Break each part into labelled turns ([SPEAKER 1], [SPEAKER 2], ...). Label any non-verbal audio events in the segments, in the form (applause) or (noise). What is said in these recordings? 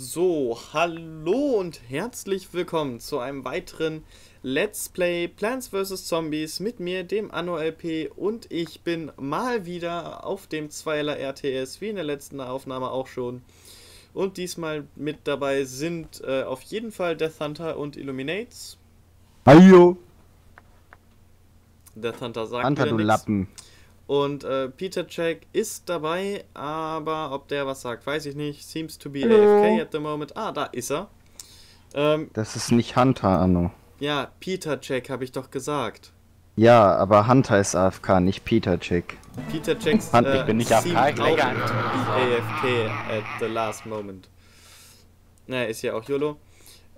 [SPEAKER 1] So, hallo und herzlich willkommen zu einem weiteren Let's Play Plants vs. Zombies mit mir, dem Anno LP und ich bin mal wieder auf dem Zweiler RTS, wie in der letzten Aufnahme auch schon. Und diesmal mit dabei sind äh, auf jeden Fall Death Hunter und Illuminates.
[SPEAKER 2] Hallo.
[SPEAKER 1] Death Hunter sagt
[SPEAKER 2] Hunter, du
[SPEAKER 1] nix.
[SPEAKER 2] Lappen.
[SPEAKER 1] Und äh, Peter Check ist dabei, aber ob der was sagt, weiß ich nicht. Seems to be
[SPEAKER 2] Hallo.
[SPEAKER 1] AFK at the moment. Ah, da ist er. Ähm,
[SPEAKER 2] Das ist nicht Hunter, Anno.
[SPEAKER 1] ja, Peter Check habe ich doch gesagt.
[SPEAKER 2] Ja, aber Hunter ist AFK, nicht Peter Chick.
[SPEAKER 1] Peter Checks
[SPEAKER 2] Hand-
[SPEAKER 1] äh,
[SPEAKER 2] ich bin
[SPEAKER 3] nicht AFK, ich
[SPEAKER 1] AFK at the last moment. Naja, ist ja auch YOLO.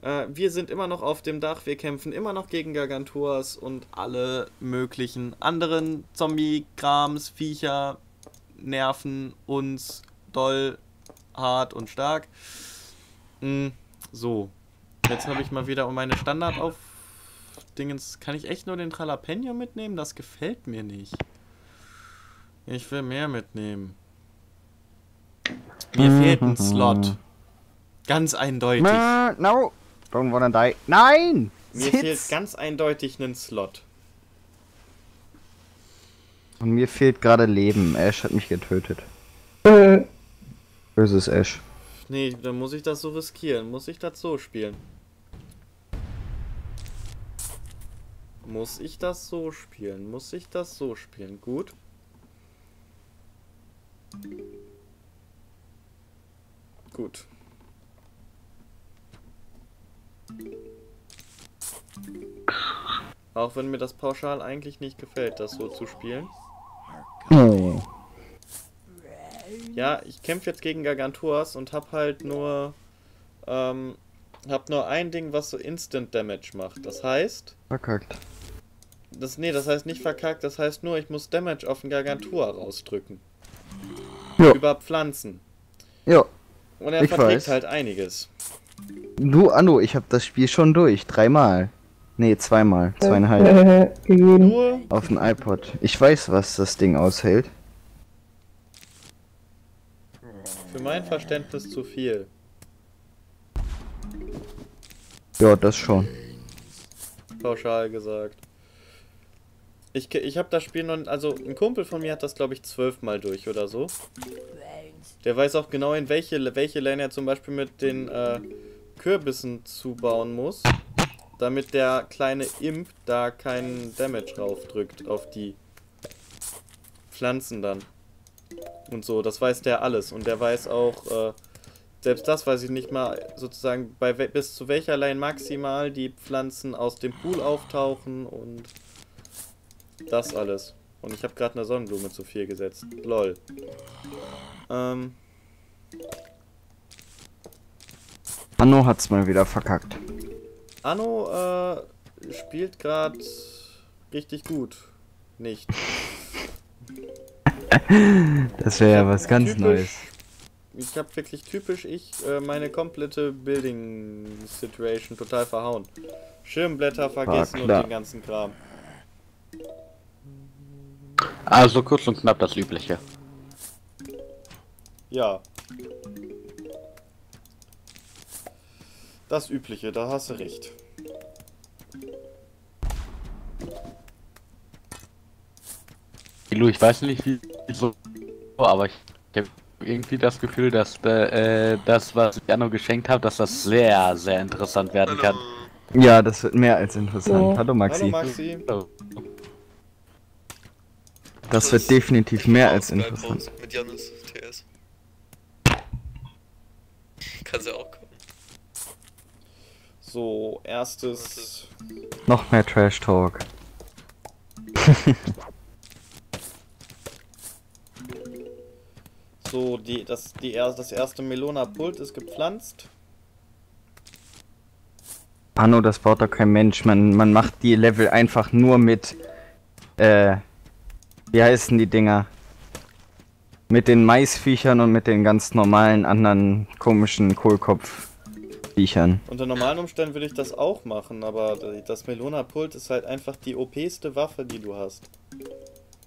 [SPEAKER 1] Äh, wir sind immer noch auf dem Dach, wir kämpfen immer noch gegen Gargantuas und alle möglichen anderen Zombie-Krams, Viecher nerven uns doll, hart und stark. Mm, so, jetzt habe ich mal wieder um meine Standard auf Dingens. Kann ich echt nur den Tralapenio mitnehmen? Das gefällt mir nicht. Ich will mehr mitnehmen. Mir fehlt ein (laughs) Slot. Ganz eindeutig.
[SPEAKER 2] No, don't wanna die. Nein!
[SPEAKER 1] Mir
[SPEAKER 2] Sitz!
[SPEAKER 1] fehlt ganz eindeutig ein Slot.
[SPEAKER 2] Und mir fehlt gerade Leben. Ash hat mich getötet. Böses Ash.
[SPEAKER 1] Nee, dann muss ich das so riskieren. Muss ich das so spielen? Muss ich das so spielen? Muss ich das so spielen? Gut. Gut. Auch wenn mir das pauschal eigentlich nicht gefällt, das so zu spielen.
[SPEAKER 2] Oh.
[SPEAKER 1] Ja, ich kämpfe jetzt gegen Gargantuas und hab halt nur ähm, hab nur ein Ding, was so Instant Damage macht. Das heißt,
[SPEAKER 2] Verkackt.
[SPEAKER 1] das nee, das heißt nicht verkackt, das heißt nur, ich muss Damage auf den Gargantua rausdrücken.
[SPEAKER 2] Ja.
[SPEAKER 1] Über Pflanzen.
[SPEAKER 2] Ja.
[SPEAKER 1] Und er
[SPEAKER 2] Ich
[SPEAKER 1] verträgt
[SPEAKER 2] weiß.
[SPEAKER 1] halt einiges.
[SPEAKER 2] Du, Anno, ich hab das Spiel schon durch. Dreimal. Nee, zweimal. Zweieinhalb.
[SPEAKER 1] Nur
[SPEAKER 2] Auf dem iPod. Ich weiß, was das Ding aushält.
[SPEAKER 1] für mein Verständnis zu viel.
[SPEAKER 2] Ja, das schon.
[SPEAKER 1] Pauschal gesagt. Ich, ich habe das Spiel noch. Also, ein Kumpel von mir hat das, glaube ich, zwölfmal durch oder so. Der weiß auch genau, in welche, welche Lane er zum Beispiel mit den äh, Kürbissen zubauen muss. Damit der kleine Imp da keinen Damage raufdrückt auf die Pflanzen dann. Und so, das weiß der alles. Und der weiß auch, äh, selbst das weiß ich nicht mal, sozusagen, bei bis zu welcher Lane maximal die Pflanzen aus dem Pool auftauchen und das alles. Und ich habe gerade eine Sonnenblume zu viel gesetzt. Lol. Ähm,
[SPEAKER 2] Anno hat's mal wieder verkackt.
[SPEAKER 1] Anno äh, spielt gerade richtig gut. Nicht. (laughs)
[SPEAKER 2] Das wäre ja was ganz
[SPEAKER 1] Typisch-
[SPEAKER 2] Neues.
[SPEAKER 1] Ich habe wirklich typisch ich äh, meine komplette Building Situation total verhauen. Schirmblätter vergessen und den ganzen Kram.
[SPEAKER 3] Also kurz und knapp das Übliche.
[SPEAKER 1] Ja. Das Übliche, da hast du recht.
[SPEAKER 3] Lu, ich weiß nicht wie so, aber ich habe irgendwie das Gefühl, dass äh, das, was ich Anno geschenkt habe, dass das sehr, sehr interessant werden kann.
[SPEAKER 2] Ja, das wird mehr als interessant.
[SPEAKER 4] Ja.
[SPEAKER 2] Hallo Maxi.
[SPEAKER 1] Hallo Maxi.
[SPEAKER 3] Oh.
[SPEAKER 2] Das wird definitiv mehr als interessant.
[SPEAKER 5] Mit Janis TS. Kannst ja auch kommen.
[SPEAKER 1] So, erstes.
[SPEAKER 2] Noch mehr Trash Talk. (laughs)
[SPEAKER 1] So, die, das, die, das erste Melona-Pult ist gepflanzt.
[SPEAKER 2] Anno, das baut doch kein Mensch. Man, man macht die Level einfach nur mit, äh, wie heißen die Dinger? Mit den Maisviechern und mit den ganz normalen anderen komischen Kohlkopfviechern.
[SPEAKER 1] Unter normalen Umständen würde ich das auch machen, aber das Melona-Pult ist halt einfach die OP-ste Waffe, die du hast.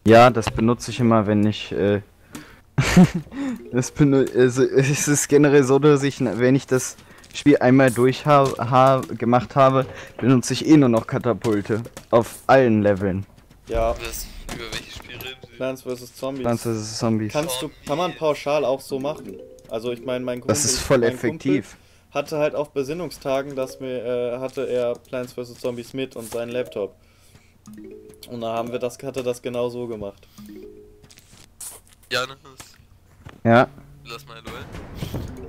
[SPEAKER 2] Ja, das benutze ich immer, wenn ich, äh, Das also, es ist generell so, dass ich, wenn ich das Spiel einmal durch ha ha gemacht habe, benutze ich eh nur noch Katapulte. Auf allen Leveln.
[SPEAKER 1] Ja,
[SPEAKER 5] Das, über welches Spiel reden Sie?
[SPEAKER 1] Plants vs. Zombies.
[SPEAKER 2] Plants vs. Zombies.
[SPEAKER 1] Kannst du, kann man pauschal auch so machen. Also ich meine, mein Kumpel,
[SPEAKER 2] Das ist voll effektiv.
[SPEAKER 1] Kumpel hatte halt auf Besinnungstagen, dass mir äh, hatte er Plants vs Zombies mit und seinen Laptop. Und da haben wir das hatte das genau so gemacht.
[SPEAKER 5] Janis,
[SPEAKER 2] Ja,
[SPEAKER 5] lass mal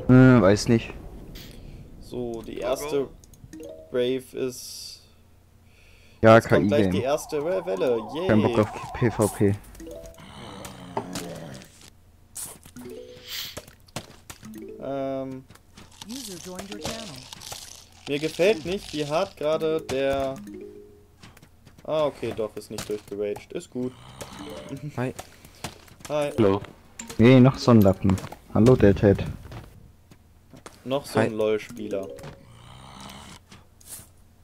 [SPEAKER 5] duell.
[SPEAKER 2] äh, weiß nicht.
[SPEAKER 1] So, die erste Brave ist
[SPEAKER 2] Ja,
[SPEAKER 1] Jetzt kommt gleich die erste We- Welle.
[SPEAKER 2] Kein Bock
[SPEAKER 1] Yay.
[SPEAKER 2] auf PvP.
[SPEAKER 1] Ähm,
[SPEAKER 4] User joined your channel.
[SPEAKER 1] mir gefällt nicht, wie hart gerade der. Ah, okay, doch, ist nicht durchgeraged. Ist gut.
[SPEAKER 6] Hi.
[SPEAKER 1] Hi.
[SPEAKER 3] Hallo.
[SPEAKER 2] Nee, noch so ein Lappen. Hallo, der Ted.
[SPEAKER 1] Noch so
[SPEAKER 6] Hi.
[SPEAKER 1] ein LOL-Spieler.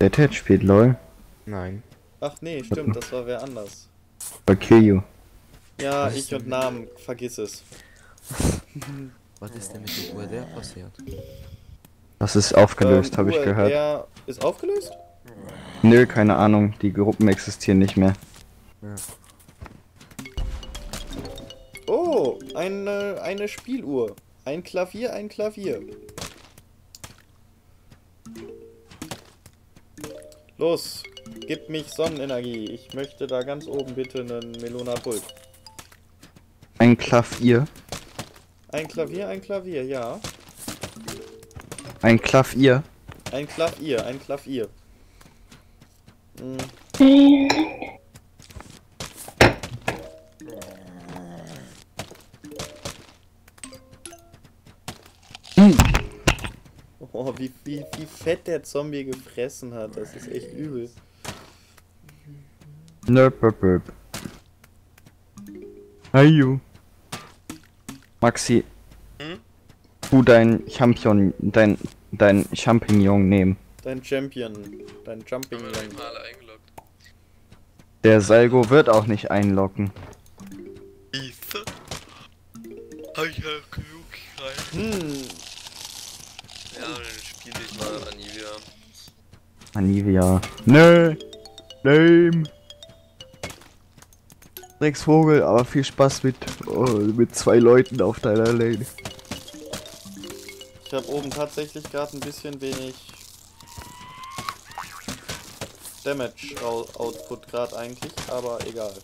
[SPEAKER 2] Der Ted spielt LOL.
[SPEAKER 6] Nein.
[SPEAKER 1] Ach nee, stimmt, das war wer anders.
[SPEAKER 2] I'll kill you.
[SPEAKER 1] Ja,
[SPEAKER 6] Was
[SPEAKER 1] ich und? Namen, vergiss es. (laughs)
[SPEAKER 6] Was ist denn mit dem URD passiert?
[SPEAKER 2] Das ist aufgelöst,
[SPEAKER 1] Ähm,
[SPEAKER 2] habe ich gehört.
[SPEAKER 1] Der ist aufgelöst?
[SPEAKER 2] Nö, keine Ahnung. Die Gruppen existieren nicht mehr.
[SPEAKER 1] Oh, eine, eine Spieluhr. Ein Klavier, ein Klavier. Los, gib mich Sonnenenergie. Ich möchte da ganz oben bitte einen Melona Pult.
[SPEAKER 2] Ein Klavier.
[SPEAKER 1] Ein Klavier, ein Klavier, ja.
[SPEAKER 2] Ein Klavier.
[SPEAKER 1] Ein Klavier, ein Klavier. Hm. Oh, wie, wie, wie fett der Zombie gefressen hat. Das ist echt übel.
[SPEAKER 2] Nöp, nöp, nöp. Hi, you. Maxi.
[SPEAKER 5] Hm?
[SPEAKER 2] Du dein Champion, dein, dein Champignon nehmen.
[SPEAKER 1] Dein Champion. Dein Jumping.
[SPEAKER 2] Der Salgo wird auch nicht
[SPEAKER 5] rein.
[SPEAKER 1] Hm.
[SPEAKER 5] Ja, dann spiele ich mal Anivia.
[SPEAKER 2] Anivia. Nö. Lame. Drecksvogel, aber viel Spaß mit, oh, mit zwei Leuten auf deiner Lane.
[SPEAKER 1] Ich habe oben tatsächlich gerade ein bisschen wenig Damage Output gerade eigentlich, aber egal.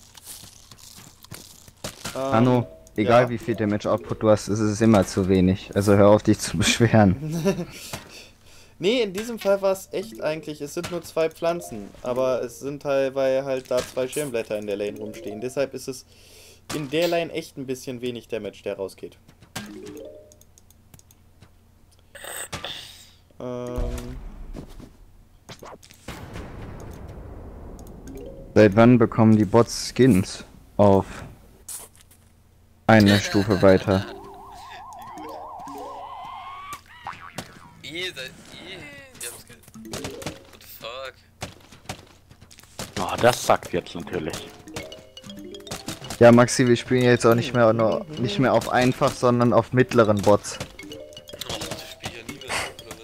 [SPEAKER 1] Ähm,
[SPEAKER 2] Anno, egal
[SPEAKER 1] ja.
[SPEAKER 2] wie viel Damage Output du hast, es ist immer zu wenig. Also hör auf dich zu beschweren. (laughs)
[SPEAKER 1] Nee, in diesem Fall war es echt eigentlich, es sind nur zwei Pflanzen, aber es sind halt, weil halt da zwei Schirmblätter in der Lane rumstehen. Deshalb ist es in der Lane echt ein bisschen wenig Damage, der rausgeht. Ähm,
[SPEAKER 2] Seit wann bekommen die Bots Skins auf eine Stufe weiter?
[SPEAKER 3] Das sagt jetzt natürlich.
[SPEAKER 2] Ja, Maxi, wir spielen jetzt auch nicht mehr nur nicht mehr auf einfach, sondern auf mittleren Bots.
[SPEAKER 5] Das Spiel ja nie mehr, oder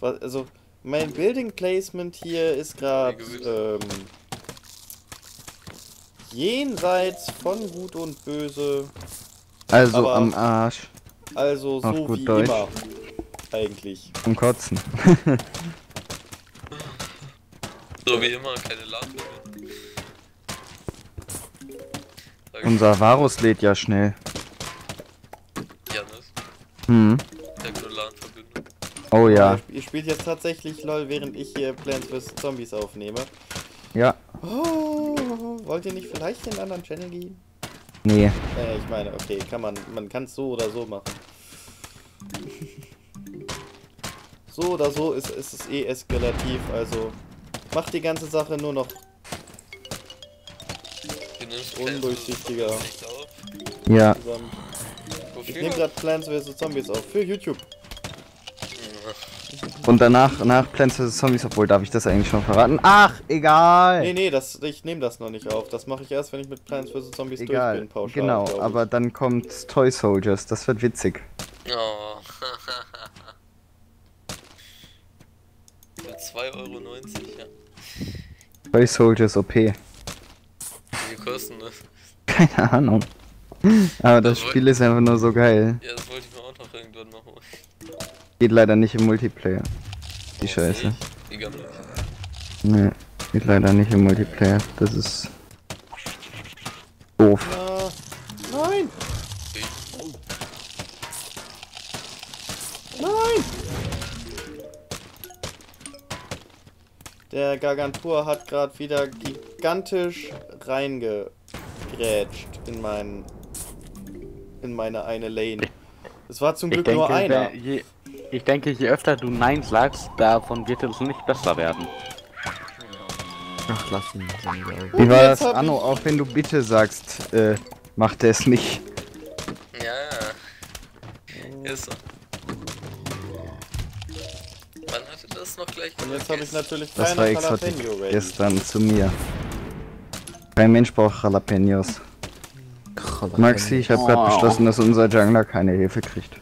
[SPEAKER 5] was?
[SPEAKER 2] Hä?
[SPEAKER 1] Also, mein Building Placement hier ist gerade ähm, jenseits von Gut und Böse,
[SPEAKER 2] Also
[SPEAKER 1] Aber-
[SPEAKER 2] am Arsch
[SPEAKER 1] also so
[SPEAKER 2] gut
[SPEAKER 1] wie
[SPEAKER 2] Deutsch.
[SPEAKER 1] immer. Eigentlich.
[SPEAKER 2] zum Kotzen. (laughs)
[SPEAKER 5] So wie immer, keine Ladung.
[SPEAKER 2] Unser Varus lädt ja schnell.
[SPEAKER 5] Janis,
[SPEAKER 2] Hm.
[SPEAKER 5] der hat nur LAN-Verbindung.
[SPEAKER 2] Oh ja.
[SPEAKER 1] Ihr sp- Ihr spielt jetzt tatsächlich LOL, während ich hier Plants vs. Zombies aufnehme.
[SPEAKER 2] Ja.
[SPEAKER 1] Oh, wollt ihr nicht vielleicht in einen anderen Channel gehen?
[SPEAKER 2] Nee.
[SPEAKER 1] Äh, ich meine, okay, kann man, man kann es so oder so machen. (laughs) so oder so ist, ist es eh eskalativ, also macht die ganze Sache nur noch Undurchsichtiger.
[SPEAKER 2] Ja.
[SPEAKER 1] zusammen. Ich nehme gerade Plants vs. Zombies auf für YouTube.
[SPEAKER 2] Und danach, nach Plants vs. Zombies, obwohl darf ich das eigentlich schon verraten? Ach, egal!
[SPEAKER 1] Nee, nee, das, ich nehme das noch nicht auf. Das mache ich erst, wenn ich mit Plants vs. Zombies durch
[SPEAKER 2] egal.
[SPEAKER 1] bin, pauschal.
[SPEAKER 2] genau, aber dann kommt Toy Soldiers, das wird witzig.
[SPEAKER 5] Oh. (laughs) Für 2,90 Euro, ja.
[SPEAKER 2] Toy Soldiers OP.
[SPEAKER 5] Wie kosten das?
[SPEAKER 2] Keine Ahnung. Aber das
[SPEAKER 5] Das
[SPEAKER 2] Spiel ist einfach nur so geil.
[SPEAKER 5] Ja, das wollte ich mir auch noch irgendwann mal holen.
[SPEAKER 2] Geht leider nicht im Multiplayer. Die Scheiße.
[SPEAKER 5] Nicht? Wie gammelig.
[SPEAKER 2] Nee, geht leider nicht im Multiplayer. Das ist doof.
[SPEAKER 1] Na, Der Gargantua hat gerade wieder gigantisch reingegrätscht in meinen in meine eine Lane. Es war zum Glück nur
[SPEAKER 3] denke,
[SPEAKER 1] einer.
[SPEAKER 3] wenn- je, ich denke, je öfter du Nein sagst, davon wird es nicht besser werden.
[SPEAKER 6] Ach, lass ihn.
[SPEAKER 2] Wie war das, Anno?
[SPEAKER 1] ich-
[SPEAKER 2] Auch wenn du bitte sagst, äh, macht er es nicht.
[SPEAKER 5] Ja, ja. Ist so. Das noch gleich
[SPEAKER 1] Und jetzt habe ich natürlich
[SPEAKER 2] Das
[SPEAKER 1] keine
[SPEAKER 2] war Exotic
[SPEAKER 1] Jalapeno ready.
[SPEAKER 2] gestern zu mir. Kein Mensch braucht Jalapenos. Maxi, ich habe gerade beschlossen, dass unser Jungler keine Hilfe kriegt.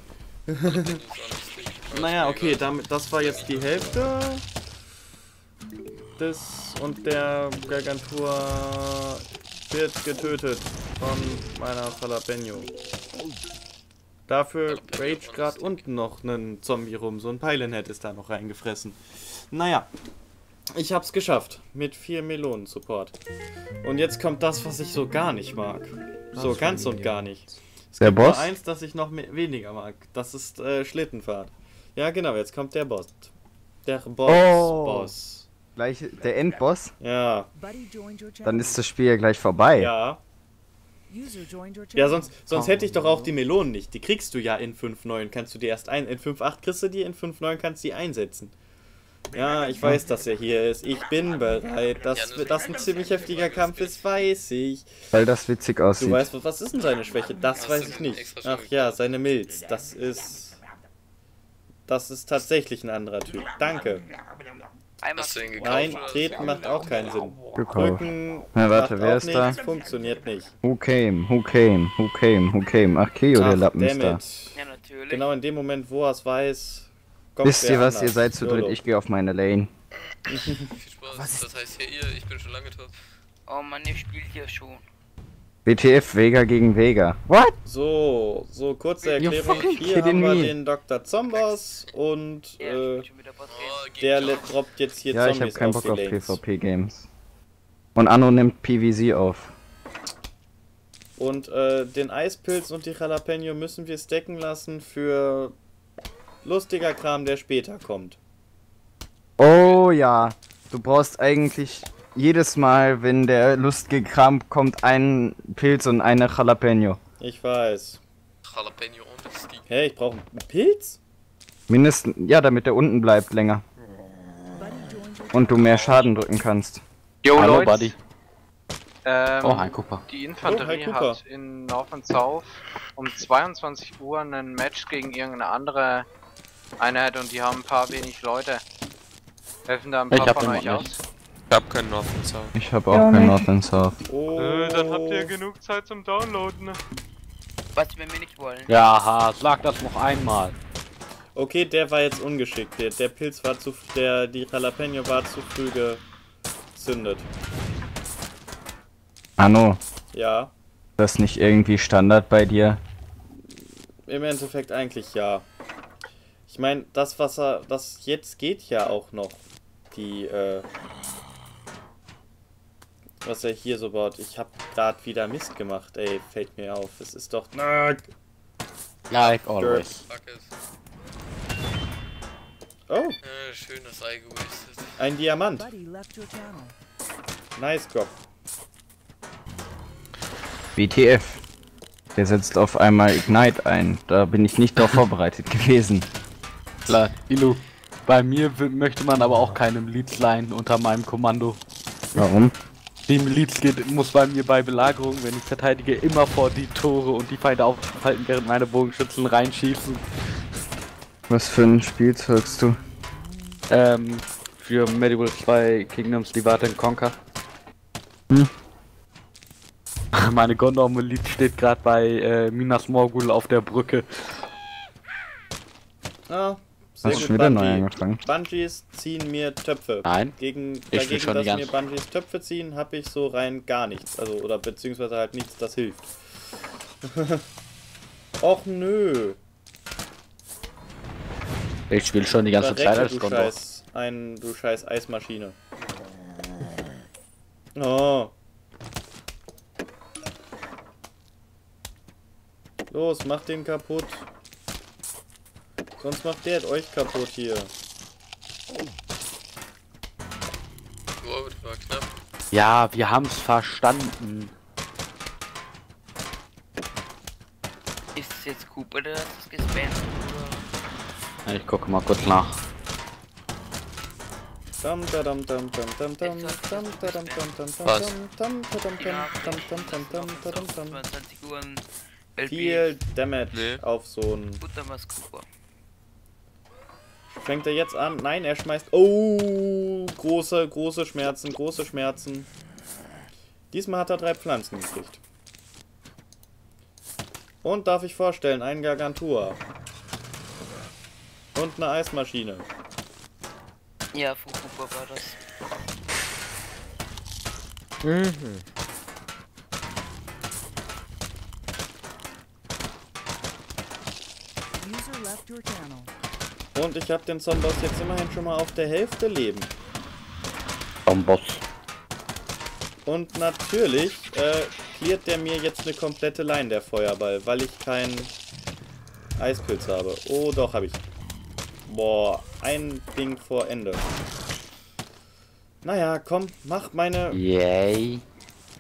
[SPEAKER 2] (laughs)
[SPEAKER 1] Naja, okay, damit, das war jetzt die Hälfte des und der Gargantua wird getötet von meiner Jalapeno. Dafür rage gerade unten noch einen Zombie rum, so ein Pylonhead ist da noch reingefressen. Naja, ich hab's geschafft mit vier Melonen Support. Und jetzt kommt das, was ich so gar nicht mag. So ganz und gar nicht. Es
[SPEAKER 2] Der
[SPEAKER 1] gibt nur
[SPEAKER 2] Boss?
[SPEAKER 1] eins, das ich noch mehr, weniger mag. Das ist äh, Schlittenfahrt. Ja, genau, jetzt kommt der Boss. Der Boss.
[SPEAKER 2] Oh.
[SPEAKER 1] Boss.
[SPEAKER 2] Gleich der Endboss,
[SPEAKER 1] Ja,
[SPEAKER 2] dann ist das Spiel ja gleich vorbei.
[SPEAKER 1] ja.
[SPEAKER 4] User joined your channel.
[SPEAKER 1] Ja, sonst, sonst hätte ich doch auch die Melonen nicht. Die kriegst du ja in 5.9. Kannst du die erst ein. In 5.8 kriegst du die, in 5.9 kannst du die einsetzen. Ja, ich weiß, dass er hier ist. Ich bin bereit. Dass das ein ziemlich heftiger Kampf ist, weiß ich.
[SPEAKER 2] Weil das witzig
[SPEAKER 1] Du
[SPEAKER 2] aussieht.
[SPEAKER 1] weißt, was ist denn seine Schwäche? Das weiß
[SPEAKER 5] du
[SPEAKER 1] ich nicht. Ach ja, seine Milz. Das ist. Das ist tatsächlich ein anderer Typ. Danke.
[SPEAKER 5] Gekauft?
[SPEAKER 1] Nein, treten macht auch keinen Sinn.
[SPEAKER 2] Gekauft.
[SPEAKER 1] Drücken
[SPEAKER 2] Na, warte, wer ist da?
[SPEAKER 1] funktioniert nicht.
[SPEAKER 2] Who came? Who came? Who came? Who came? Ach, Keo, der Lappen ist da.
[SPEAKER 7] Ja, natürlich.
[SPEAKER 1] Genau in dem Moment, wo er es weiß, kommt
[SPEAKER 2] Wisst ihr was?
[SPEAKER 1] anders.
[SPEAKER 2] Ihr seid zu dritt, ich gehe auf meine Lane. (laughs)
[SPEAKER 5] Viel Spaß. Das heißt hier ihr, ich bin schon lange tot.
[SPEAKER 7] Oh Mann, ihr spielt ja schon.
[SPEAKER 2] WTF, Vega gegen Vega. What?
[SPEAKER 1] So, so kurze Erklärung. Hier haben wir
[SPEAKER 2] me.
[SPEAKER 1] den Dr. Zombos und äh, der droppt jetzt hier
[SPEAKER 2] Ja, ich habe
[SPEAKER 1] Zombies
[SPEAKER 2] keinen
[SPEAKER 1] auf
[SPEAKER 2] Bock auf. PvP-Games. Und Anno nimmt PvZ auf.
[SPEAKER 1] Und äh, den Eispilz und die Jalapeno müssen wir stacken lassen für lustiger Kram, der später kommt.
[SPEAKER 2] Oh ja, du brauchst eigentlich jedes Mal, wenn der lustige Kram kommt, einen Pilz und eine Jalapeno.
[SPEAKER 1] Ich weiß.
[SPEAKER 5] Jalapeno und Stick.
[SPEAKER 1] Hä, ich brauche einen Pilz?
[SPEAKER 2] Mindestens, ja, damit der unten bleibt länger. Und du mehr Schaden drücken kannst.
[SPEAKER 8] Jo,
[SPEAKER 3] Hallo,
[SPEAKER 8] Leute.
[SPEAKER 3] Buddy.
[SPEAKER 8] Ähm,
[SPEAKER 3] Oh, hi, Cooper.
[SPEAKER 8] die
[SPEAKER 1] Oh,
[SPEAKER 8] Infanterie
[SPEAKER 1] hi, Cooper.
[SPEAKER 8] hat in North and South um 22 Uhr ein Match gegen irgendeine andere Einheit und die haben ein paar wenig Leute. Helfen da ein
[SPEAKER 3] Ich
[SPEAKER 8] paar
[SPEAKER 3] hab
[SPEAKER 8] von euch aus?
[SPEAKER 3] nicht.
[SPEAKER 5] Ich hab keinen North South.
[SPEAKER 2] Ich habe auch kein North and South.
[SPEAKER 1] Oh.
[SPEAKER 8] genug Zeit zum Downloaden.
[SPEAKER 7] Was wir mir nicht wollen.
[SPEAKER 3] Ja, ha, sag das noch einmal.
[SPEAKER 1] Okay, der war jetzt ungeschickt. Der, der Pilz war zu. Der, die Jalapeno war zu früh gezündet.
[SPEAKER 2] Anno,
[SPEAKER 1] Ja.
[SPEAKER 2] das nicht irgendwie Standard bei dir?
[SPEAKER 1] Im Endeffekt eigentlich ja. Ich meine, das, was er. Das jetzt geht ja auch noch. Die, äh. Was er hier so baut. Ich hab grad wieder Mist gemacht, ey. Fällt mir auf. Es ist doch.
[SPEAKER 3] Like always.
[SPEAKER 1] Oh,
[SPEAKER 5] Äh, schön das Ei gewastet.
[SPEAKER 1] ein Diamant. Nice Drop.
[SPEAKER 2] WTF. Der setzt auf einmal Ignite ein. Da bin ich nicht darauf vorbereitet gewesen.
[SPEAKER 3] Klar, Ilu. Bei mir möchte man aber auch keine Milizleihen unter meinem Kommando.
[SPEAKER 2] Warum?
[SPEAKER 3] Die Miliz geht, muss bei mir bei Belagerung, wenn ich verteidige, immer vor die Tore und die Feinde aufhalten, während meine Bogenschützen reinschießen.
[SPEAKER 2] Was für ein Spiel zockst du?
[SPEAKER 3] Ähm, für Medieval 2 Kingdoms Divide and Conquer.
[SPEAKER 2] Hm. (laughs)
[SPEAKER 3] Meine Gondor-Milit steht gerade bei äh, Minas Morgul auf der Brücke.
[SPEAKER 1] Ah, sehr
[SPEAKER 2] Hast du schon wieder neu angefangen?
[SPEAKER 1] Bungees ziehen mir Töpfe.
[SPEAKER 3] Nein.
[SPEAKER 1] Gegen,
[SPEAKER 3] spiel
[SPEAKER 1] dagegen,
[SPEAKER 3] schon die
[SPEAKER 1] dass mir
[SPEAKER 3] ganze-
[SPEAKER 1] Bungees Töpfe ziehen, habe ich so rein gar nichts. Also, oder beziehungsweise halt nichts, das hilft. (laughs) Och nö.
[SPEAKER 3] Ich spiele schon die ganze Zeit als
[SPEAKER 1] scheiß, ein, du scheiß Eismaschine. Oh. Los, macht den kaputt. Sonst macht der euch kaputt hier.
[SPEAKER 5] Wow, das war knapp.
[SPEAKER 3] Ja, wir haben's verstanden.
[SPEAKER 7] Ist es jetzt Cooper, der das gespammt oder?
[SPEAKER 3] Ich gucke mal kurz nach.
[SPEAKER 1] Dam, da, dam, dam, dam, dam, dam,
[SPEAKER 7] Jetzt
[SPEAKER 1] dam, da, dam, dam, dam, dam,
[SPEAKER 5] Was?
[SPEAKER 1] dam, dam, da, dam,
[SPEAKER 7] Ja,
[SPEAKER 1] dam, dam, dam, dam, dam, dam, dam.
[SPEAKER 7] 22 Uhr LP.
[SPEAKER 1] Viel Damage auf so einen.
[SPEAKER 7] Buttermas Cooper.
[SPEAKER 1] Fängt er jetzt an? Nein, er schmeißt. Oh, große, große Schmerzen, große Schmerzen. Diesmal hat er drei Pflanzen gekriegt. Und darf ich vorstellen, ein Gargantua. Und eine Eismaschine.
[SPEAKER 7] Ja, von Cooper war das.
[SPEAKER 6] Mhm.
[SPEAKER 4] User left your channel.
[SPEAKER 1] Und ich habe den Zomboss jetzt immerhin schon mal auf der Hälfte Leben.
[SPEAKER 3] Vom Boss.
[SPEAKER 1] Und natürlich äh, cleart der mir jetzt eine komplette Line, der Feuerball, weil ich keinen Eispilz habe. Oh, doch, habe ich. Boah, ein Ding vor Ende. Naja, komm, mach meine
[SPEAKER 3] Yay.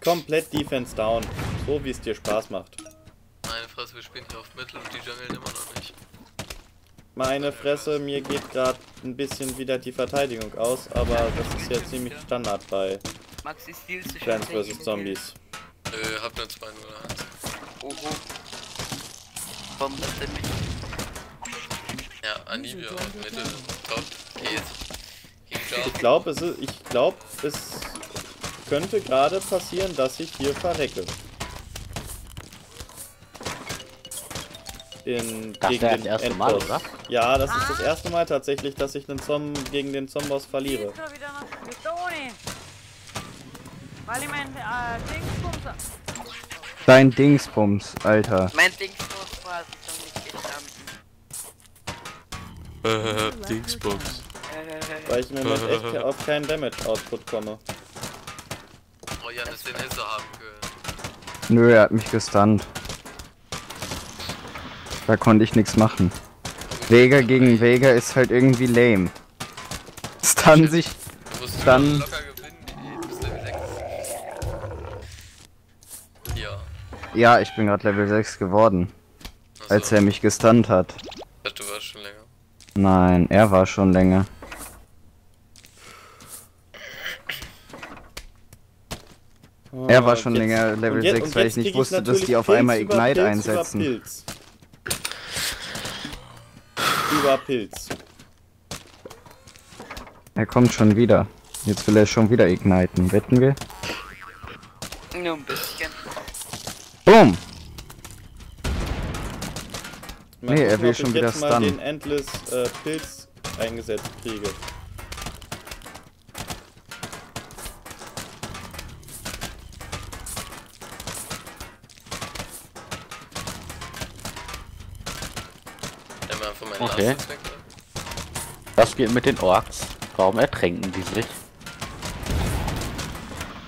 [SPEAKER 1] komplett Defense down. So wie es dir Spaß macht.
[SPEAKER 5] Meine Fresse, wir spielen hier auf Mittel und die jungeln immer noch nicht.
[SPEAKER 1] Meine Fresse, mir geht gerade ein bisschen wieder die Verteidigung aus, aber das ist ja ziemlich Standard bei
[SPEAKER 7] Maxi Steel
[SPEAKER 1] Plants vs. Zombies.
[SPEAKER 5] Äh, hab nur 2 0 1.
[SPEAKER 7] Oho. Wundert er mich.
[SPEAKER 5] Ja, Anivia auf Mitte. Top. Geht.
[SPEAKER 1] Ich glaube, es, ist- ich glaub, es könnte gerade passieren, dass ich hier verrecke. In,
[SPEAKER 3] Das
[SPEAKER 1] gegen den
[SPEAKER 3] das erste Mal,
[SPEAKER 1] Endboss.
[SPEAKER 3] oder?
[SPEAKER 1] Ja, das ist das erste Mal tatsächlich, dass ich den Zom gegen den Zomboss verliere.
[SPEAKER 9] Äh, Dingsbums
[SPEAKER 2] Dein Dingsbums, Alter.
[SPEAKER 7] Mein Dingsbums war noch nicht gestanden.
[SPEAKER 5] Äh, Dingsbums.
[SPEAKER 7] Äh,
[SPEAKER 1] Weil ich im Moment echt auf keinen Damage-Output komme.
[SPEAKER 5] Oh, Janis, den du haben können.
[SPEAKER 2] Nö, er hat mich gestunt. Da konnte ich nichts machen. Vega gegen Vega ist halt irgendwie lame. Stun sich. Dann-
[SPEAKER 5] 6. Ja.
[SPEAKER 2] Ja, ich bin gerade Level 6 geworden, als er mich gestunt hat.
[SPEAKER 5] Du warst schon länger.
[SPEAKER 2] Nein, er war schon länger. Er war schon
[SPEAKER 1] Jetzt-
[SPEAKER 2] länger Level
[SPEAKER 1] und jetzt-
[SPEAKER 2] 6,
[SPEAKER 1] und
[SPEAKER 2] weil ich nicht wusste, dass die auf einmal Ignite einsetzen.
[SPEAKER 1] Pilz. Über Pilz.
[SPEAKER 2] Er kommt schon wieder. Jetzt will er schon wieder igniten. Wetten wir?
[SPEAKER 7] nur ein bisschen.
[SPEAKER 2] Boom!
[SPEAKER 1] Mal
[SPEAKER 2] Nee, er will schon
[SPEAKER 1] ich
[SPEAKER 2] wieder
[SPEAKER 1] jetzt mal
[SPEAKER 2] stunnen.
[SPEAKER 1] den Endless äh, Pilz eingesetzt kriege.
[SPEAKER 3] Okay. Was geht mit den Orks? Warum ertränken die sich?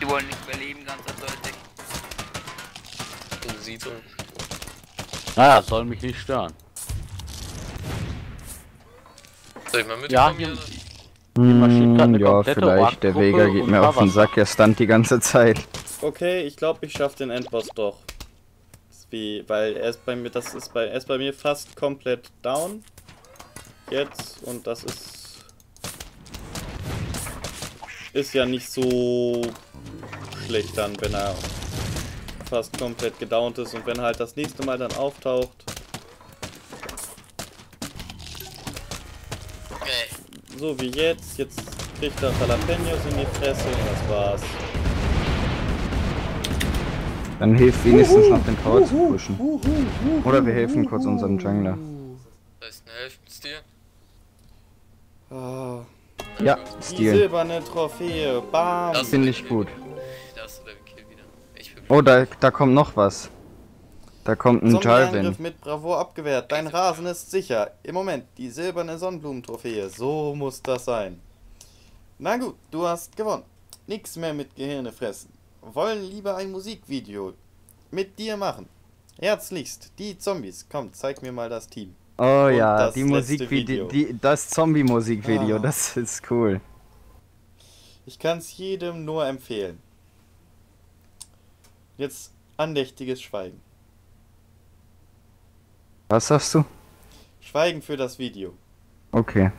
[SPEAKER 7] Die wollen nicht mehr leben, ganz eindeutig.
[SPEAKER 5] In Siedlung.
[SPEAKER 3] Naja, soll mich nicht stören.
[SPEAKER 5] Soll ich mal mit
[SPEAKER 3] Ja, hier-
[SPEAKER 2] Hm, ja, vielleicht. Der Vega geht mir auf den. Sack. Er stand die ganze Zeit.
[SPEAKER 1] Okay, ich glaube, ich schaffe den Endboss doch. Wie, weil er ist bei mir, das ist bei, er ist bei mir fast komplett down. Jetzt und das ist ist ja nicht so schlecht dann, wenn er fast komplett gedownt ist und wenn er halt das nächste Mal dann auftaucht, So wie jetzt. Jetzt kriegt er Jalapenos in die Fresse und das war's.
[SPEAKER 2] Dann hilft wenigstens noch den Tower zu pushen. Oder wir helfen kurz unserem Jungler.
[SPEAKER 5] Das heißt, eine Hälfte ist dir.
[SPEAKER 1] Ah,
[SPEAKER 2] Ja,
[SPEAKER 1] die
[SPEAKER 2] Stil.
[SPEAKER 1] silberne Trophäe. Bam.
[SPEAKER 5] Das-
[SPEAKER 2] Finde ich gut. Oh, da, da kommt noch was. Da kommt ein
[SPEAKER 1] Zombie-Angriff
[SPEAKER 2] Jarvan.
[SPEAKER 1] mit Bravour abgewehrt. Dein Rasen ist sicher. Im Moment die silberne Sonnenblumentrophäe. So muss das sein. Na gut, du hast gewonnen. Nix mehr mit Gehirne fressen. Wollen lieber ein Musikvideo mit dir machen. Herzlichst, die Zombies. Komm, zeig mir mal das Team.
[SPEAKER 2] Oh
[SPEAKER 1] Und
[SPEAKER 2] ja,
[SPEAKER 1] das
[SPEAKER 2] die Musikvideo,
[SPEAKER 1] Video.
[SPEAKER 2] die, das Zombie-Musikvideo,
[SPEAKER 1] Ah.
[SPEAKER 2] das ist cool.
[SPEAKER 1] Ich kann es jedem nur empfehlen. Jetzt andächtiges Schweigen.
[SPEAKER 2] Was sagst du?
[SPEAKER 1] Schweigen für das Video.
[SPEAKER 2] Okay.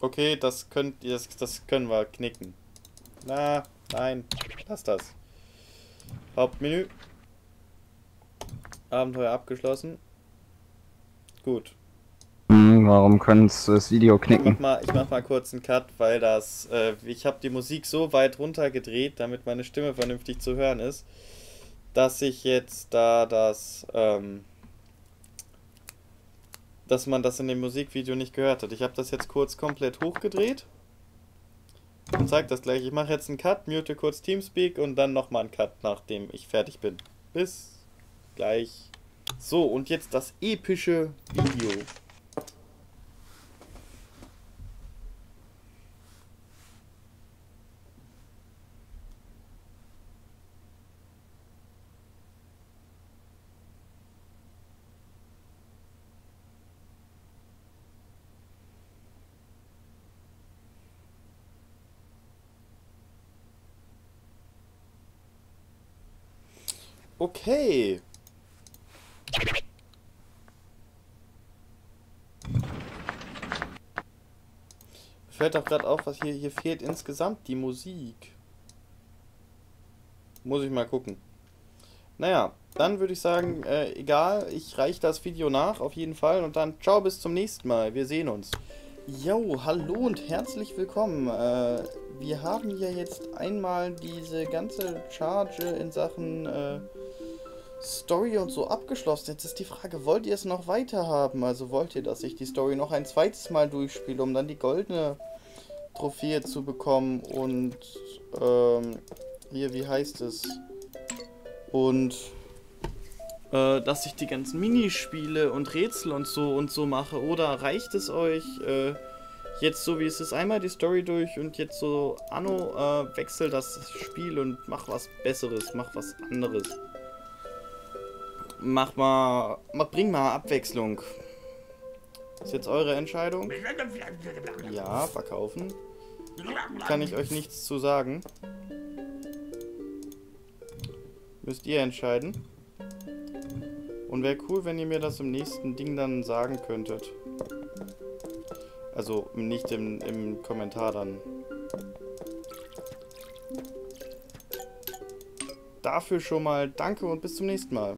[SPEAKER 1] Okay, das könnt ihr, das, das können wir knicken. Na, nein, lass das. Hauptmenü. Abenteuer abgeschlossen. Gut.
[SPEAKER 2] Hm, warum könntest du das Video
[SPEAKER 1] Ich mach
[SPEAKER 2] knicken?
[SPEAKER 1] mal, ich mach mal kurz einen Cut, weil das, äh, ich habe die Musik so weit runtergedreht, damit meine Stimme vernünftig zu hören ist, dass ich jetzt da das, ähm, dass man das in dem Musikvideo nicht gehört hat. Ich habe das jetzt kurz komplett hochgedreht und zeig das gleich. Ich mache jetzt einen Cut, mute kurz Teamspeak und dann nochmal einen Cut, nachdem ich fertig bin. Bis gleich. So, und jetzt das epische Video. Okay. Fällt auch gerade auf, was hier, hier fehlt insgesamt die Musik. Muss ich mal gucken. Naja, dann würde ich sagen, äh, egal, ich reiche das Video nach, auf jeden Fall. Und dann ciao, bis zum nächsten Mal. Wir sehen uns. Jo, hallo und herzlich willkommen. Äh, wir haben hier jetzt einmal diese ganze Charge in Sachen äh, Story und so abgeschlossen. Jetzt ist die Frage, wollt ihr es noch weiter haben? Also wollt ihr, dass ich die Story noch ein zweites Mal durchspiele, um dann die goldene Trophäe zu bekommen und ähm, hier, wie heißt es? Und äh, dass ich die ganzen Minispiele und Rätsel und so und so mache? Oder reicht es euch äh, jetzt so wie es ist einmal die Story durch und jetzt so Anno äh, wechsel das Spiel und mach was Besseres, mach was anderes. Mach mal, mach, bring mal Abwechslung. Ist jetzt eure Entscheidung? Ja, verkaufen. Kann ich euch nichts zu sagen. Müsst ihr entscheiden. Und wäre cool, wenn ihr mir das im nächsten Ding dann sagen könntet. Also nicht im, im Kommentar dann. Dafür schon mal danke und bis zum nächsten Mal.